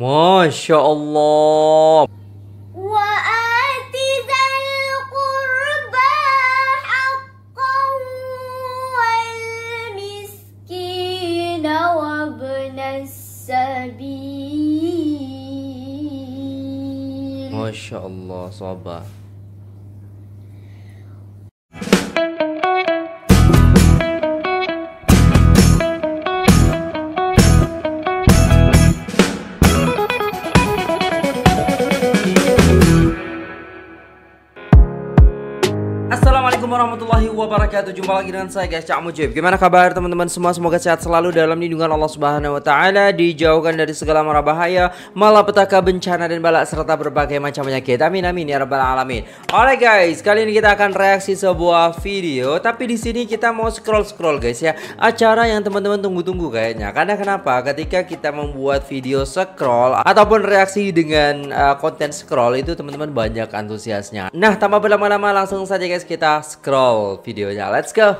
ما شاء الله وآت ذا القربى حقا والمسكين وابن السبيل. ما شاء الله صباح lagi dengan saya guys. Cak Mujib Gimana kabar teman-teman semua? Semoga sehat selalu dalam lindungan Allah subhanahu wa ta'ala Dijauhkan dari segala mara bahaya Malapetaka bencana dan balak Serta berbagai macam penyakit. Amin amin ya rabbal alamin. Alright guys Kali ini kita akan reaksi sebuah video Tapi di sini kita mau scroll-scroll guys ya. Acara yang teman-teman tunggu-tunggu kayaknya. Karena kenapa? Ketika kita membuat video scroll Ataupun reaksi dengan uh, konten scroll Itu teman-teman banyak antusiasnya. Nah tanpa berlama-lama langsung saja guys kita scroll videonya. Let's go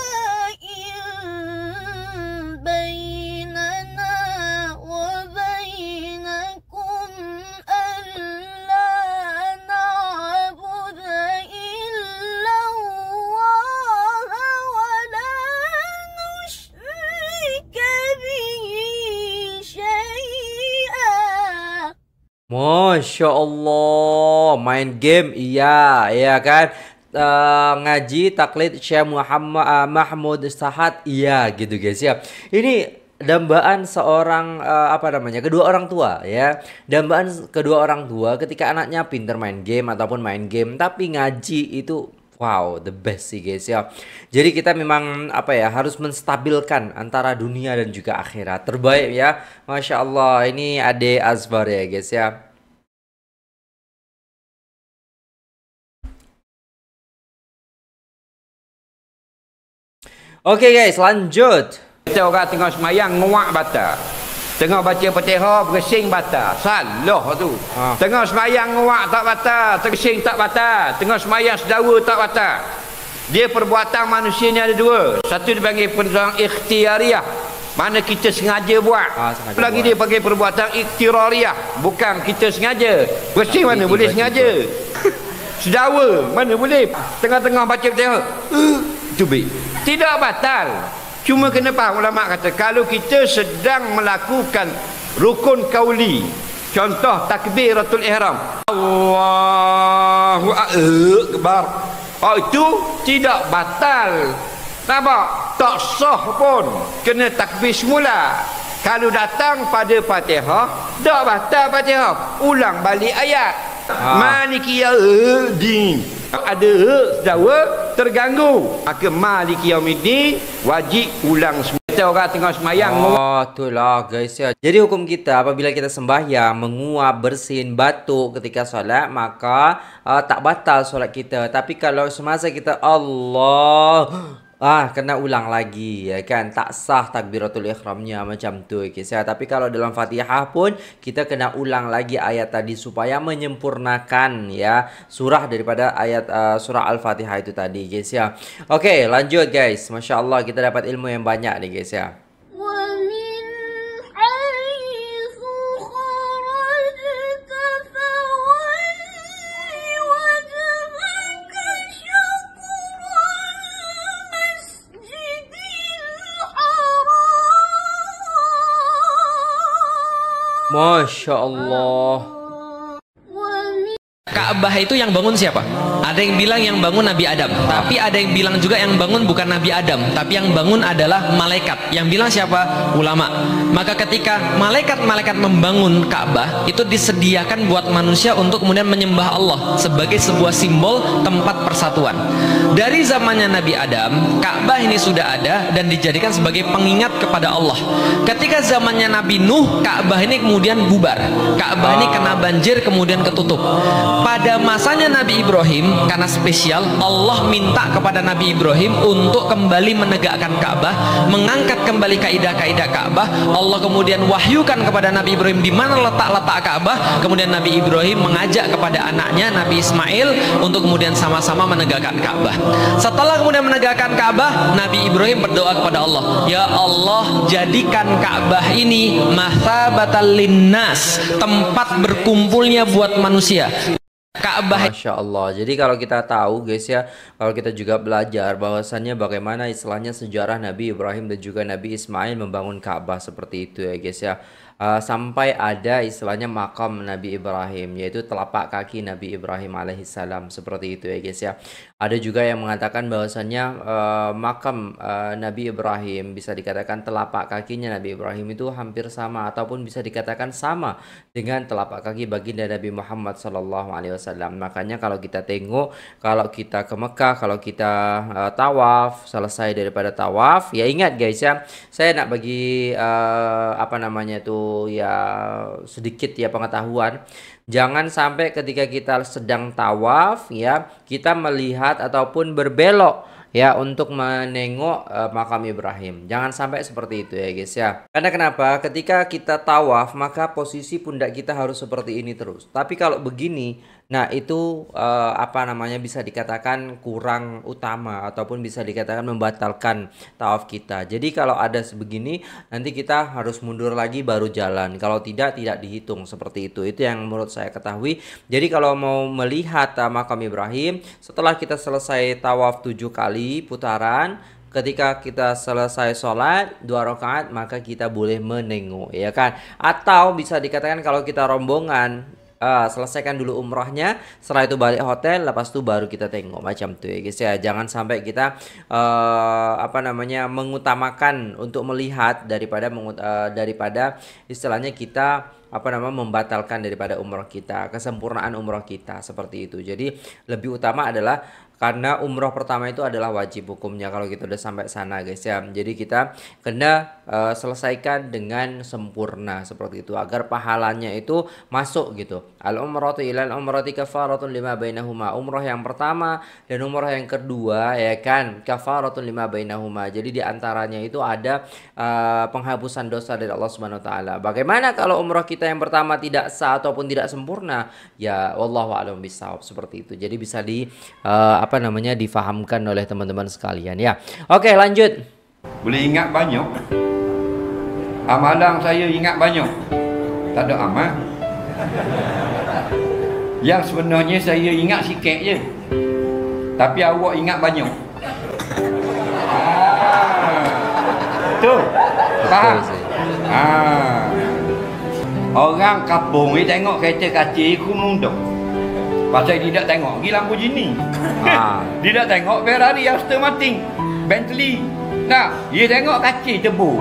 Masya Allah Main game iya Iya kan Eh, Ngaji taklid Syekh Muhammad eh, Mahmud Sahad Iya gitu guys ya Ini dambaan seorang eh, apa namanya kedua orang tua ya dambaan kedua orang tua ketika anaknya pinter main game ataupun main game tapi ngaji itu Wow, the best sih guys ya. Jadi kita memang apa ya harus menstabilkan antara dunia dan juga akhirat. Terbaik ya, masya Allah. Ini Ade Azbar ya guys ya. Oke guys, lanjut. Kita orang tengah semayang nguak bata. Tengah baca Fatihah bersing bata. Salah tu. Ha. Tengah semayang nguak tak bata, tersing tak bata. Tengah semayang sedawa tak bata. Dia perbuatan manusia ni ada dua. Satu dipanggil perbuatan ikhtiariah. Mana kita sengaja buat. Ah, sengaja Lagi buat. dia panggil perbuatan iktirariah. Bukan kita sengaja. Bersing mana boleh sengaja. Sedawa mana boleh. Tengah-tengah baca Fatihah. Itu baik. Tidak batal. Cuma kena faham ulama kata kalau kita sedang melakukan rukun kauli contoh takbiratul ihram. Allahu akbar. Oh itu tidak batal. Nampak? Tak sah pun. Kena takbir semula. Kalau datang pada Fatihah tak batal Fatihah. Ulang balik ayat. Ah. Maliki yaumiddin. Ada sedawa terganggu. Maka maliki yaumiddin wajib ulang semula. Kita orang tengah semayang Oh, itulah guys ya. Jadi hukum kita apabila kita sembahyang, menguap, bersin, batuk ketika solat, maka uh, tak batal solat kita. Tapi kalau semasa kita Allah Ah, kena ulang lagi ya kan. Tak sah takbiratul ihramnya macam tu guys ya. Tapi kalau dalam Fatihah pun kita kena ulang lagi ayat tadi supaya menyempurnakan ya surah daripada ayat uh, surah Al-Fatihah itu tadi guys ya. Oke, lanjut guys. Masya Allah kita dapat ilmu yang banyak nih guys ya. شاء الله. Ka'bah itu yang bangun siapa? Ada yang bilang yang bangun Nabi Adam, tapi ada yang bilang juga yang bangun bukan Nabi Adam, tapi yang bangun adalah malaikat. Yang bilang siapa? Ulama. Maka ketika malaikat-malaikat membangun Ka'bah, itu disediakan buat manusia untuk kemudian menyembah Allah sebagai sebuah simbol tempat persatuan. Dari zamannya Nabi Adam, Ka'bah ini sudah ada dan dijadikan sebagai pengingat kepada Allah. Ketika zamannya Nabi Nuh, Ka'bah ini kemudian bubar. Ka'bah ini kena banjir kemudian ketutup. Pada masanya Nabi Ibrahim karena spesial Allah minta kepada Nabi Ibrahim untuk kembali menegakkan Ka'bah, mengangkat kembali kaidah-kaidah Ka'bah. Allah kemudian wahyukan kepada Nabi Ibrahim di mana letak-letak Ka'bah. Kemudian Nabi Ibrahim mengajak kepada anaknya Nabi Ismail untuk kemudian sama-sama menegakkan Ka'bah. Setelah kemudian menegakkan Ka'bah, Nabi Ibrahim berdoa kepada Allah, "Ya Allah, jadikan Ka'bah ini mathabatal linnas, tempat berkumpulnya buat manusia." Ka'bah Masya Allah. Jadi kalau kita tahu guys ya, kalau kita juga belajar bahwasannya bagaimana istilahnya sejarah Nabi Ibrahim dan juga Nabi Ismail membangun Ka'bah seperti itu ya guys ya. Uh, sampai ada istilahnya makam Nabi Ibrahim yaitu telapak kaki Nabi Ibrahim alaihissalam seperti itu ya guys ya. Ada juga yang mengatakan bahwasannya uh, makam uh, Nabi Ibrahim bisa dikatakan telapak kakinya Nabi Ibrahim itu hampir sama ataupun bisa dikatakan sama dengan telapak kaki baginda Nabi Muhammad Sallallahu Alaihi Wasallam. Makanya kalau kita tengok, kalau kita ke Mekah, kalau kita uh, tawaf, selesai daripada tawaf, ya ingat guys ya, saya nak bagi uh, apa namanya tuh ya sedikit ya pengetahuan. Jangan sampai ketika kita sedang tawaf ya, kita melihat ataupun berbelok ya untuk menengok uh, makam Ibrahim. Jangan sampai seperti itu ya guys ya. Karena kenapa? Ketika kita tawaf maka posisi pundak kita harus seperti ini terus. Tapi kalau begini, nah itu uh, apa namanya bisa dikatakan kurang utama ataupun bisa dikatakan membatalkan tawaf kita. Jadi kalau ada sebegini nanti kita harus mundur lagi baru jalan. Kalau tidak tidak dihitung seperti itu. Itu yang menurut saya ketahui. Jadi kalau mau melihat uh, makam Ibrahim setelah kita selesai tawaf tujuh kali putaran ketika kita selesai sholat dua rakaat maka kita boleh menengok ya kan atau bisa dikatakan kalau kita rombongan uh, selesaikan dulu umrohnya. Setelah itu balik hotel lepas itu baru kita tengok macam tuh ya guys ya. Jangan sampai kita uh, apa namanya mengutamakan untuk melihat daripada uh, daripada istilahnya kita apa nama membatalkan daripada umroh kita kesempurnaan umroh kita seperti itu. Jadi lebih utama adalah karena umroh pertama itu adalah wajib hukumnya kalau kita udah sampai sana guys ya. Jadi kita kena uh, selesaikan dengan sempurna seperti itu agar pahalanya itu masuk gitu. Al umratu ilal umrati kafaratun lima bainahuma. Umroh yang pertama dan umroh yang kedua ya kan kafaratun lima bainahuma. Jadi di antaranya itu ada uh, penghapusan dosa dari Allah Subhanahu Wa Taala. Bagaimana kalau umroh kita yang pertama tidak sah ataupun tidak sempurna? Ya wallahu a'lam bisawab seperti itu. Jadi bisa di uh, apa namanya difahamkan oleh teman-teman sekalian ya. Oke, lanjut. Boleh ingat banyak. Amalan saya ingat banyak. Tak ada amal. Yang sebenarnya saya ingat sikit je. Tapi awak ingat banyak. Ah. Tu. Faham? Ah. Orang kampung ni tengok kereta kacil aku munduk. Pasal dia tak tengok pergi Lamborghini. Ha. dia tak tengok Ferrari Aston Martin, Bentley. Nah, dia tengok kacil tebu.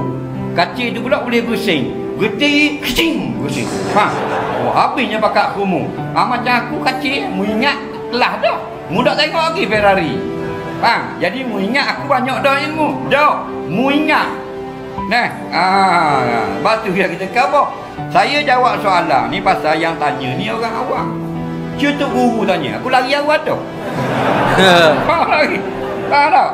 Kacil tu pula boleh pusing. Geti, kecing, pusing. Ha. Oh, habisnya bakak kumu. Ha, macam aku kacil, mu ingat telah dah. Mu tak tengok lagi Ferrari. Ha, jadi mu ingat aku banyak dah ilmu. Dah, mu ingat. Nah, ah, batu dia kita khabar. Saya jawab soalan ni pasal yang tanya ni orang awam. Cutuk guru tanya. Aku lari awal tu. Faham lagi? Faham tak?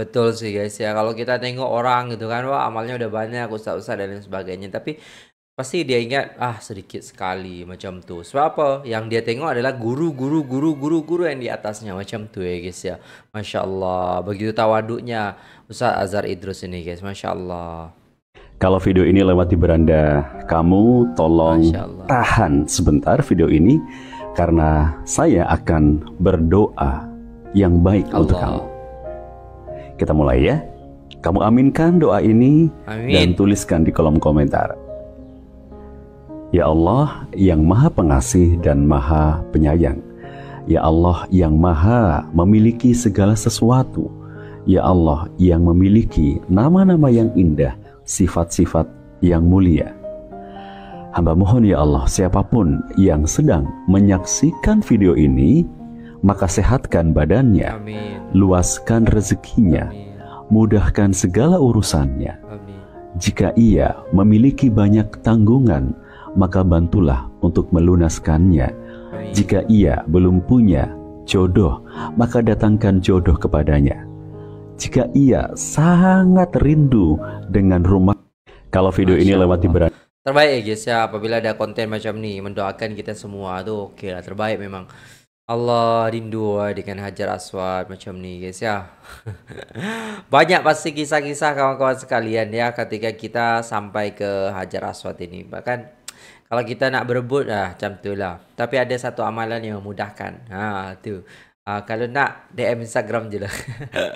Betul sih guys ya kalau kita tengok orang gitu kan wah amalnya udah banyak ustaz-ustaz dan lain sebagainya tapi pasti dia ingat ah sedikit sekali macam tuh sebab apa yang dia tengok adalah guru-guru guru-guru guru yang di atasnya macam tuh ya guys ya Masya Allah begitu tawaduknya Ustaz Azhar Idrus ini guys Masya Allah Kalau video ini lewat di beranda, kamu tolong Allah. tahan sebentar video ini karena saya akan berdoa yang baik untuk kamu. Allah Kita mulai ya. Kamu aminkan doa ini Amin. dan tuliskan di kolom komentar. Ya Allah yang maha pengasih dan maha penyayang. Ya Allah yang maha memiliki segala sesuatu. Ya Allah yang memiliki nama-nama yang indah, sifat-sifat yang mulia. Hamba mohon ya Allah, siapa pun yang sedang menyaksikan video ini, maka sehatkan badannya, Amin luaskan rezekinya, Amin mudahkan segala urusannya. Amin Jika ia memiliki banyak tanggungan, maka bantulah untuk melunaskannya. Jika ia belum punya jodoh, maka datangkan jodoh kepadanya. Jika ia sangat rindu dengan rumah, kalau video ini lewat di beranda Terbaik ya guys ya apabila ada konten macam ni mendoakan kita semua tuh oke lah terbaik memang. Allah rindu ah dengan Hajar Aswad macam ni guys ya. Banyak pasti kisah-kisah kawan-kawan sekalian ya ketika kita sampai ke Hajar Aswad ini. Bahkan kalau kita nak berebut lah macam tu lah. Tapi ada satu amalan yang memudahkan. Ha tu. Ah, kalau nak DM Instagram je lah.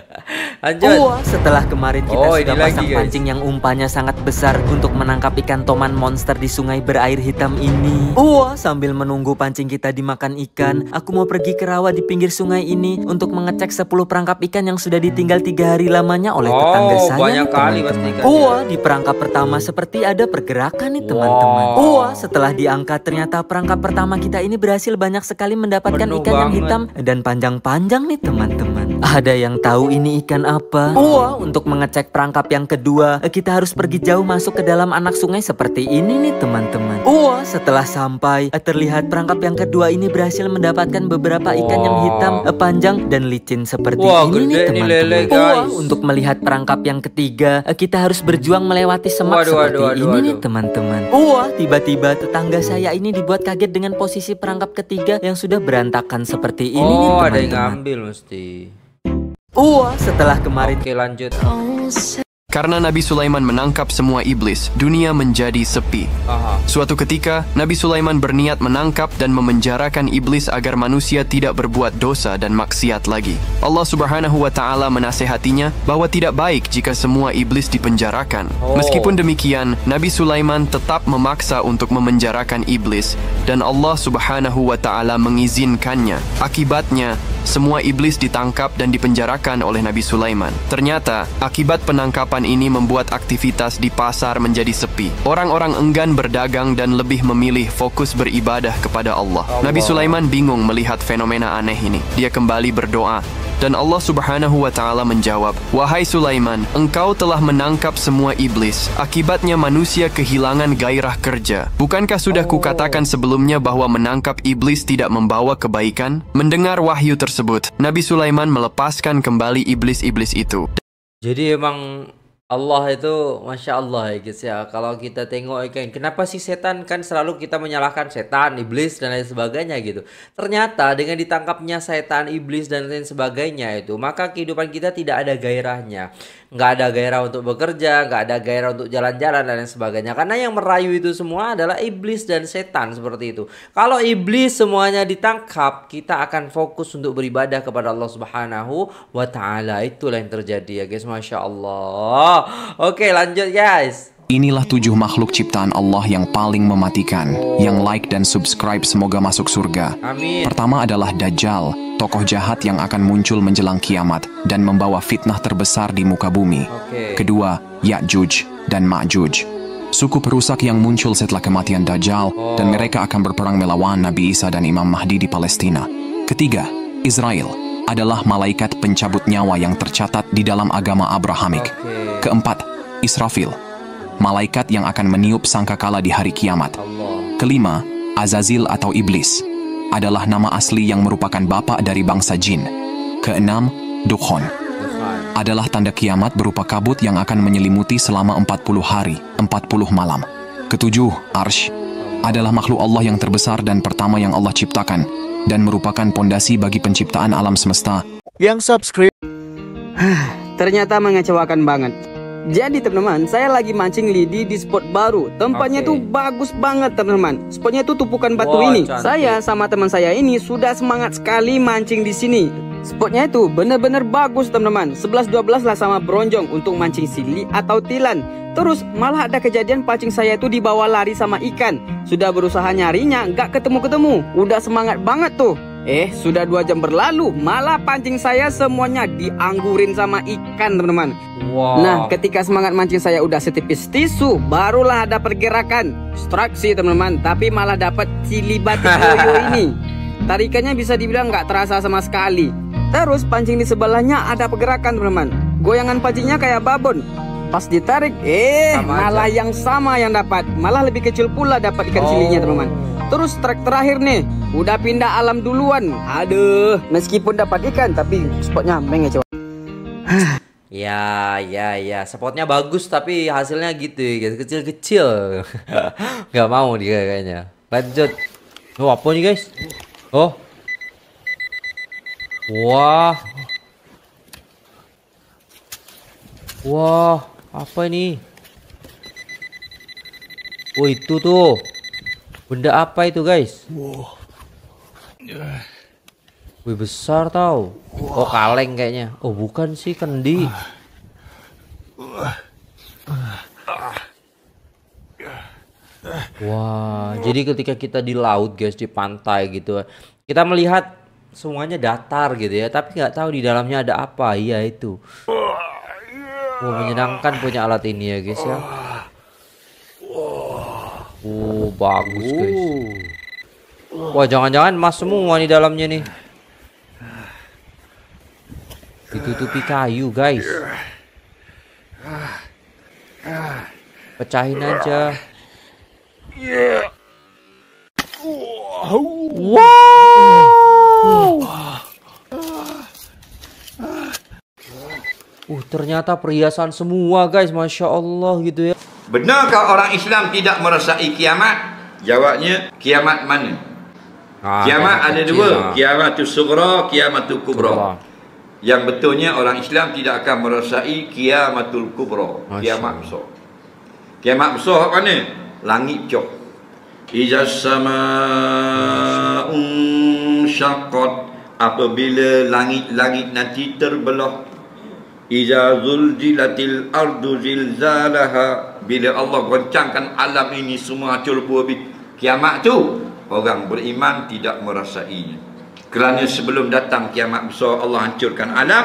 Lanjut. Wah, setelah kemarin kita Oh, sudah lagi, pasang guys. pancing yang umpannya sangat besar untuk menangkap ikan toman monster di sungai berair hitam ini. Wah, sambil menunggu pancing kita dimakan ikan, aku mau pergi ke rawa di pinggir sungai ini untuk mengecek 10 perangkap ikan yang sudah ditinggal tiga hari lamanya oleh tetangga Oh, saya. banyak nih, kali pasti ikannya. Wah, di perangkap pertama seperti ada pergerakan nih teman-teman. Wow. Wah, setelah diangkat ternyata perangkap pertama kita ini berhasil banyak sekali mendapatkan Penuh ikan yang banget. hitam dan panjang-panjang nih teman-teman. Ada yang tahu ini ikan apa? Wah, untuk mengecek perangkap yang kedua, kita harus pergi jauh masuk ke dalam anak sungai seperti ini nih teman-teman. Wah, setelah sampai, terlihat perangkap yang kedua ini berhasil mendapatkan beberapa ikan yang hitam, panjang dan licin seperti Wah, ini nih nih teman-teman. Wah, untuk melihat perangkap yang ketiga, kita harus berjuang melewati semak Waduh, seperti waduh, waduh, ini nih waduh. teman-teman. Wah, tiba-tiba tetangga saya ini dibuat kaget dengan posisi perangkap ketiga yang sudah berantakan seperti ini nih oh, ada yang teman-teman. ngambil mesti. Wah, setelah kemarin Oke, lanjut. Karena Nabi Sulaiman menangkap semua iblis, dunia menjadi sepi. Aha. Suatu ketika, Nabi Sulaiman berniat menangkap dan memenjarakan iblis agar manusia tidak berbuat dosa dan maksiat lagi. Allah Subhanahu wa taala menasehatinya bahwa tidak baik jika semua iblis dipenjarakan. Oh. Meskipun demikian, Nabi Sulaiman tetap memaksa untuk memenjarakan iblis dan Allah Subhanahu wa taala mengizinkannya. Akibatnya, semua iblis ditangkap dan dipenjarakan oleh Nabi Sulaiman. Ternyata, akibat penangkapan ini membuat aktivitas di pasar menjadi sepi. Orang-orang enggan berdagang dan lebih memilih fokus beribadah kepada Allah. Nabi Sulaiman bingung melihat fenomena aneh ini. Dia kembali berdoa dan Allah Subhanahu wa taala menjawab, "Wahai Sulaiman, engkau telah menangkap semua iblis. Akibatnya manusia kehilangan gairah kerja. Bukankah sudah kukatakan sebelumnya bahwa menangkap iblis tidak membawa kebaikan?" Mendengar wahyu tersebut, Nabi Sulaiman melepaskan kembali iblis-iblis itu. Jadi emang Allah itu Masya Allah ya guys ya. Kalau kita tengok ya kan Kenapa sih setan kan selalu kita menyalahkan setan, iblis dan lain sebagainya gitu. Ternyata dengan ditangkapnya setan, iblis dan lain sebagainya itu Maka kehidupan kita tidak ada gairahnya nggak ada gairah untuk bekerja, nggak ada gairah untuk jalan-jalan dan lain sebagainya. Karena yang merayu itu semua adalah iblis dan setan seperti itu. Kalau iblis semuanya ditangkap, kita akan fokus untuk beribadah kepada Allah Subhanahu wa taala. Itulah yang terjadi ya guys, Masya Allah. Oke, lanjut guys. Inilah tujuh makhluk ciptaan Allah yang paling mematikan. Yang like dan subscribe semoga masuk surga. Amin. Pertama adalah Dajjal, tokoh jahat yang akan muncul menjelang kiamat dan membawa fitnah terbesar di muka bumi. Kedua, Ya'juj dan Ma'juj. Suku perusak yang muncul setelah kematian Dajjal dan mereka akan berperang melawan Nabi Isa dan Imam Mahdi di Palestina. Ketiga, Israel adalah malaikat pencabut nyawa yang tercatat di dalam agama Abrahamik. Keempat, Israfil, malaikat yang akan meniup sangkakala di hari kiamat. Kelima, Azazil atau Iblis adalah nama asli yang merupakan bapak dari bangsa jin. Keenam, Dukhon adalah tanda kiamat berupa kabut yang akan menyelimuti selama 40 hari, 40 malam. Ketujuh, Arsh adalah makhluk Allah yang terbesar dan pertama yang Allah ciptakan dan merupakan pondasi bagi penciptaan alam semesta yang subscribe. Ternyata mengecewakan banget. Jadi teman-teman, saya lagi mancing lidi di spot baru. Tempatnya Oke. tuh bagus banget teman-teman. Spotnya tuh tumpukan batu Wah, ini. cantik. Saya sama teman saya ini sudah semangat sekali mancing di sini. Spotnya itu bener-bener bagus teman-teman. 11-12 lah sama bronjong untuk mancing sili atau tilan. Terus malah ada kejadian pancing saya itu dibawa lari sama ikan. Sudah berusaha nyarinya, nggak ketemu-ketemu. Udah semangat banget tuh. Eh, sudah dua jam berlalu, malah pancing saya semuanya dianggurin sama ikan, teman-teman. Wow. Nah, ketika semangat mancing saya udah setipis tisu, barulah ada pergerakan. Struksi, teman-teman, tapi malah dapat cili batik yoyo ini. Tarikannya bisa dibilang nggak terasa sama sekali. Terus pancing di sebelahnya ada pergerakan, teman-teman. Goyangan pancingnya kayak babon. Pas ditarik, eh Sama malah aja. yang sama yang dapat. Malah lebih kecil pula dapat ikan Oh. silinya teman-teman. Terus trek terakhir nih, udah pindah alam duluan. Aduh, meskipun dapat ikan tapi spotnya menge coba. Ya, ya, ya. Spotnya bagus tapi hasilnya gitu ya, guys. Kecil-kecil. Gak mau dia kayaknya. Lanjut. Oh, apa nih, guys? Oh. Wah. Wah, apa ini? Oh, itu tuh. Benda apa itu, guys? Wih, besar tau. Oh, kaleng kayaknya. Oh, bukan sih, kendi. Wah, jadi ketika kita di laut, guys, di pantai gitu, kita melihat semuanya datar gitu ya, tapi nggak tahu di dalamnya ada apa. Iya itu. Wah, menyenangkan punya alat ini ya, guys ya. Oh, bagus, guys. Wah, jangan-jangan emas semua di dalamnya nih. Ditutupi kayu, guys. Pecahin aja. Wow. Uh, ternyata perhiasan semua, guys. Masya Allah gitu ya. Benarkah orang Islam tidak merasai kiamat? Jawabnya, kiamat mana? Ah, kiamat ada kecil dua, lah. kiamatul sughra, kiamatul kubra. Kubra. Yang betulnya orang Islam tidak akan merasai kiamatul kubra, Masya kiamat besar. Kiamat besar apa mana? Langit cok. Iza sama'un syaqqat apabila langit-langit nanti terbelah Iza zulzilatil ardu zilzalaha Bila Allah goncangkan alam ini semua hancur habis Kiamat tu Orang beriman tidak merasainya Kerana sebelum datang kiamat besar Allah hancurkan alam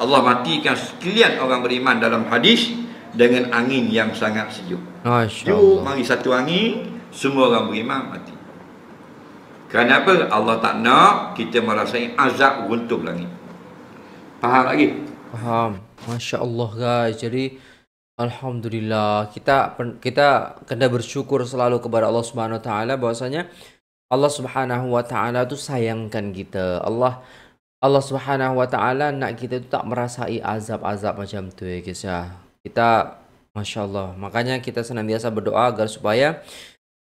Allah matikan sekalian orang beriman dalam hadis Dengan angin yang sangat sejuk Masya Sejuk mari satu angin Semua orang beriman mati Kerana apa? Allah tak nak kita merasai azab runtuh langit Faham lagi? Paham. Masya Allah guys. Jadi Alhamdulillah kita kita kena bersyukur selalu kepada Allah Subhanahu Wa Taala bahwasanya Allah Subhanahu Wa Taala tuh sayangkan kita. Allah Allah Subhanahu Wa Taala nak kita tuh tak merasai azab-azab macam tu ya guys ya. Kita Masya Allah. Makanya kita senantiasa berdoa agar supaya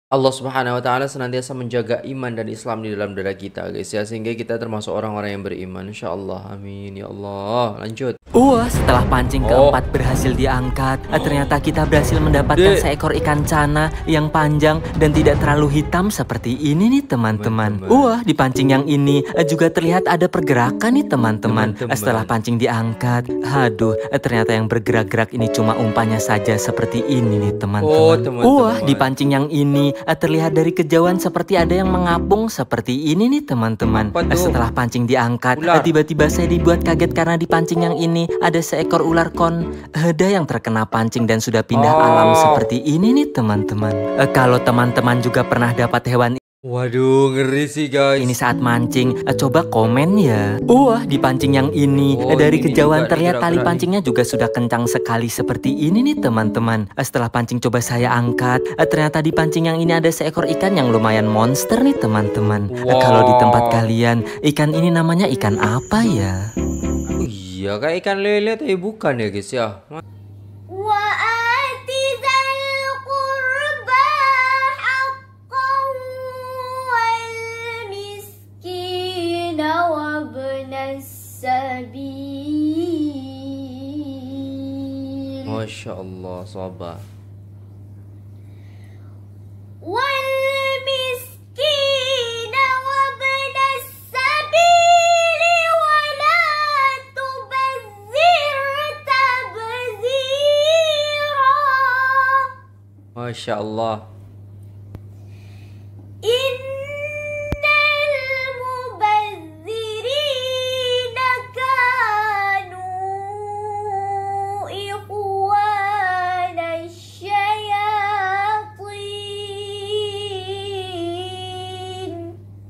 Allah Subhanahu wa taala senantiasa menjaga iman dan Islam di dalam dada kita guys ya sehingga kita termasuk orang-orang yang beriman insyaallah amin ya Allah lanjut Wah, setelah pancing Oh. keempat berhasil diangkat, eh, ternyata kita berhasil mendapatkan Dek. seekor ikan cana yang panjang dan tidak terlalu hitam seperti ini nih teman-teman. Wah, di pancing yang ini eh, juga terlihat ada pergerakan nih teman-teman. Eh, Setelah pancing diangkat, aduh, eh, ternyata yang bergerak-gerak ini cuma umpannya saja seperti ini nih Oh, teman-teman. teman-teman. Wah, di pancing yang ini terlihat dari kejauhan seperti ada yang mengapung seperti ini nih teman-teman. Eh? Setelah pancing diangkat, eh, tiba-tiba saya dibuat kaget karena di pancing yang ini ada seekor ular kon heda yang terkena pancing dan sudah pindah Oh. alam seperti ini nih teman-teman. Eh, kalau teman-teman juga pernah dapat hewan Waduh, ngeri sih guys. Ini saat mancing, eh, coba komen ya. Wah, di pancing yang ini. Oh, eh, Dari ini kejauhan juga, terlihat tali pancingnya juga sudah kencang sekali seperti ini nih teman-teman. Eh, setelah pancing coba saya angkat, ternyata di pancing yang ini ada seekor ikan yang lumayan monster nih teman-teman. Wow. Kalau di tempat kalian, ikan ini namanya ikan apa ya? Oh iya, kayak ikan lele tapi bukan ya guys ya. Wah. Wow. Masya Allah Soba Masya Allah.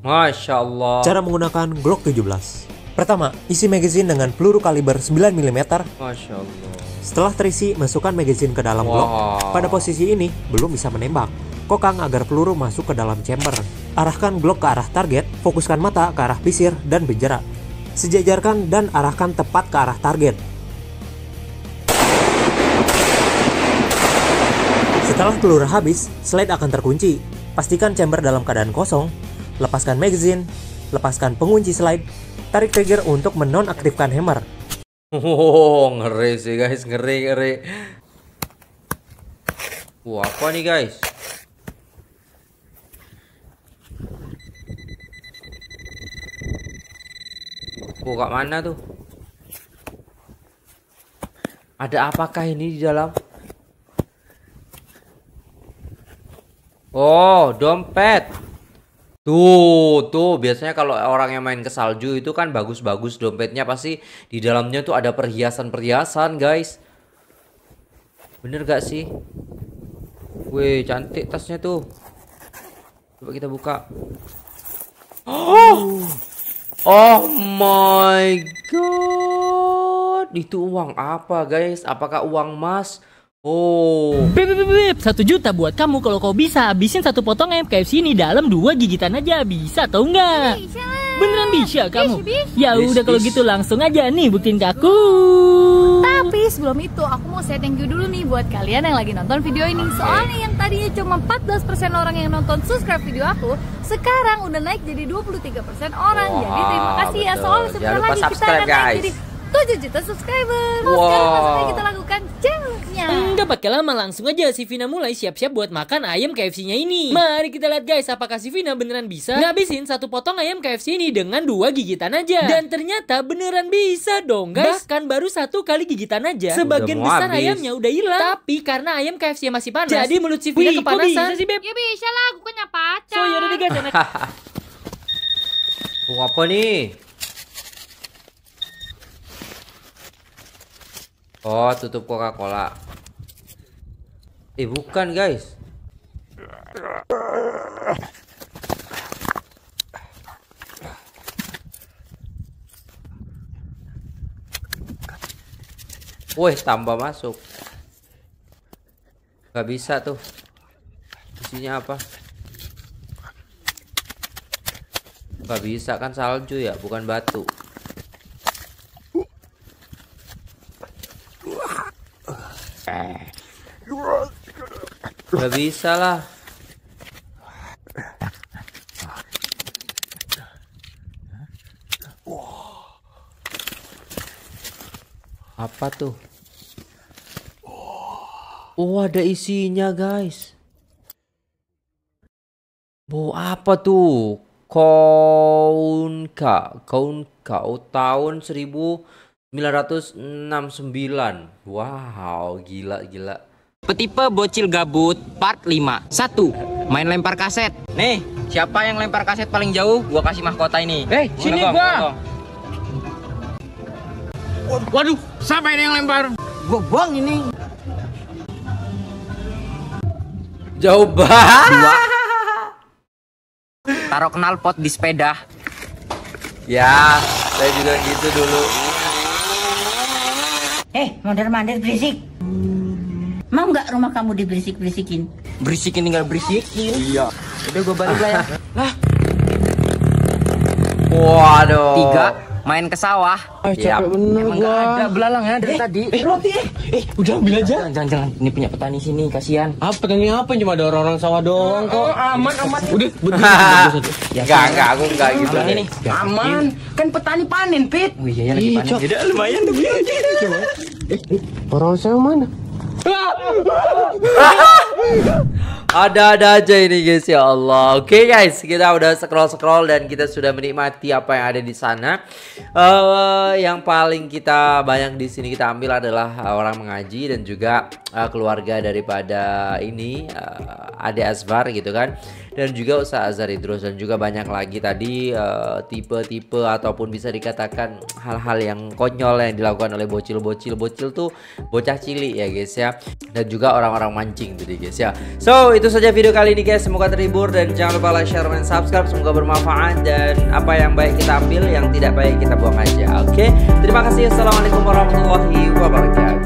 Masya Allah Cara menggunakan Glock 17 Pertama, isi magazine dengan peluru kaliber 9 mm. Masya Allah. Setelah terisi, masukkan magazine ke dalam Glock. Wow. Pada posisi ini, belum bisa menembak. Kokang agar peluru masuk ke dalam chamber. Arahkan Glock ke arah target, fokuskan mata ke arah pisir dan benjera. Sejajarkan dan arahkan tepat ke arah target. Setelah peluru habis, slide akan terkunci. Pastikan chamber dalam keadaan kosong. Lepaskan magazine, lepaskan pengunci slide, tarik trigger untuk menonaktifkan hammer. Oh, ngeri sih guys, ngeri ngeri. Wah, apa nih guys? Buka mana tuh? Ada apakah ini di dalam? Oh, dompet. Tuh, tuh biasanya kalau orang yang main ke salju itu kan bagus-bagus dompetnya pasti di dalamnya tuh ada perhiasan-perhiasan, guys. Bener gak sih? Wih, cantik tasnya tuh. Coba kita buka. Oh! Oh my god. Itu uang apa, guys? Apakah uang emas? Oh. Beb, beb, beb, satu juta buat kamu kalau kau bisa habisin satu potong ayam KFC ini dalam dua gigitan aja. Bisa atau enggak? Beneran bisa kamu? Ya udah kalau gitu langsung aja nih buktiin ke aku. Tapi sebelum itu aku mau say thank you dulu nih buat kalian yang lagi nonton video ini. Soalnya yang tadinya cuma 14% orang yang nonton subscribe video aku Sekarang udah naik jadi 23% orang. Jadi terima kasih ya. soalnya sebentar lagi kita subscribe, akan naik guys. jadi 7 juta subscriber Mau Wow. sekarang kita lakukan challenge-nya Enggak pakai lama langsung aja si Vina mulai siap-siap buat makan ayam KFC-nya ini. Mari kita lihat guys apakah si Vina beneran bisa ngabisin satu potong ayam KFC ini dengan dua gigitan aja. Dan ternyata beneran bisa dong guys. Bahkan baru satu kali gigitan aja. Sebagian besar habis. ayamnya udah hilang. Tapi karena ayam KFC masih panas. Jadi mulut si Vina kepanasan. bisa sih, Beb? Ya bisa lah, aku kan punya pacar So yaudah deh guys enak. Oh, apa nih? Oh, tutup Coca-Cola. Eh, bukan, guys. Wih, tambah masuk. Gak bisa tuh. Isinya apa? Gak bisa kan salju ya, bukan batu. Gak bisa lah. Apa tuh? Oh, ada isinya, guys. Bu, apa tuh? Kaunka, Kaunka, oh, tahun 1969. Wow, gila gila. Petipe bocil gabut part 5 1. Main lempar kaset Nih, siapa yang lempar kaset paling jauh? Gua kasih mahkota ini Eh, Mana, sini Gong? gua. Gong? Waduh, siapa ini yang lempar? Gua bang ini Jauh banget. Taruh knalpot di sepeda Ya, saya juga gitu dulu. Eh, mondar-mandir berisik. Mau nggak rumah kamu diberisik-berisikin? Berisikin tinggal berisikin Iya Udah gua balik lah ya Lah Waduh. Tiga Main ke sawah Ah, capek bener Emang gua. nggak ada belalang ya dari Eh, tadi eh, roti, eh. Eh, udah ambil aja. Jangan, jangan, jangan Ini punya petani sini, kasihan Apa petani apa? Cuma ada orang-orang sawah doang kok. aman, aman Udah, Ya, Enggak, enggak, aku enggak gitu. Aman ini Aman. Kan petani panen, Pit Wih, iya, lagi Ih, panen Cok. Yaudah, lumayan tuh Coba. Eh, eh, orang sawah mana? 啊！啊！啊！啊！啊！Ada-ada aja ini guys ya Allah. Oke guys, kita udah scroll-scroll dan kita sudah menikmati apa yang ada di sana. Eh, yang paling kita banyak di sini kita ambil adalah eh, orang mengaji dan juga eh, keluarga daripada ini eh, Ade Asbar gitu kan. dan juga Ustaz Azhar Idrus dan juga banyak lagi tadi tipe-tipe ataupun bisa dikatakan hal-hal yang konyol yang dilakukan oleh bocil-bocil bocil tuh bocah cilik ya guys ya dan juga orang-orang mancing tadi guys ya so itu saja video kali ini guys. Semoga terhibur dan jangan lupa like share dan subscribe. Semoga bermanfaat dan apa yang baik kita ambil yang tidak baik kita buang aja oke? Terima kasih. Assalamualaikum warahmatullahi wabarakatuh